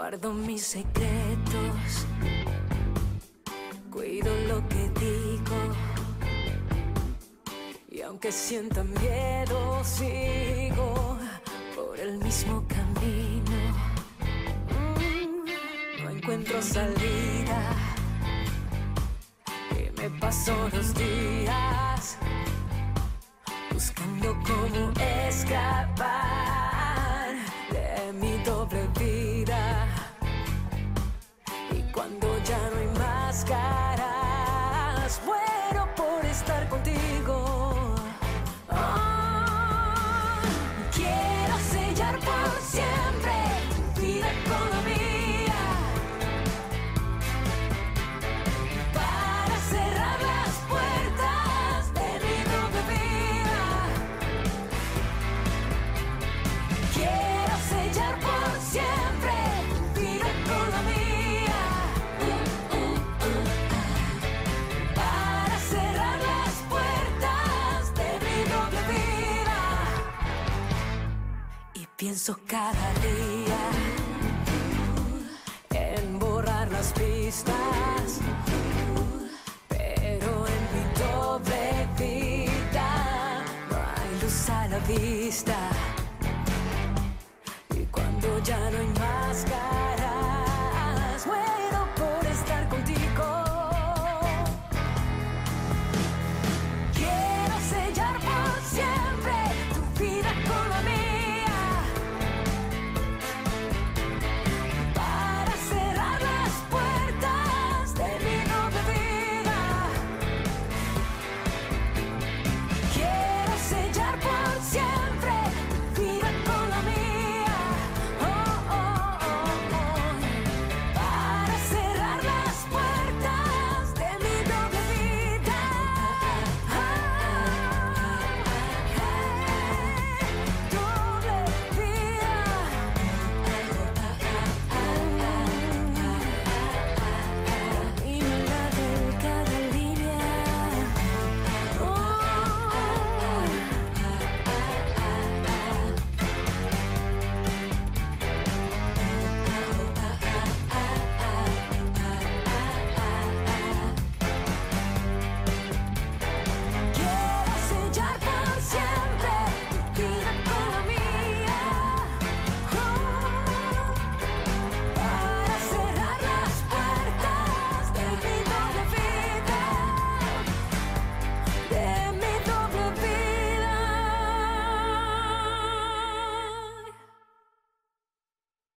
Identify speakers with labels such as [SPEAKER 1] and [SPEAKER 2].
[SPEAKER 1] Guardo mis secretos, cuido lo que digo. Y aunque sienta miedo, sigo por el mismo camino. Mm, no encuentro salida y me paso los días buscando cómo escapar pienso cada día en borrar las pistas. Pero en mi doble vida no hay luz a la vista.